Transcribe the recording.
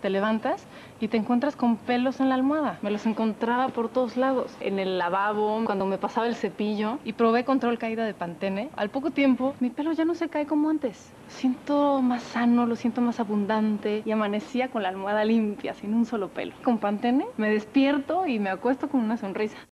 te levantas y te encuentras con pelos en la almohada. Me los encontraba por todos lados, en el lavabo, cuando me pasaba el cepillo y probé control caída de Pantene. Al poco tiempo, mi pelo ya no se cae como antes. Siento más sano, lo siento más abundante y amanecía con la almohada limpia, sin un solo pelo. Con Pantene me despierto y me acuesto con una sonrisa.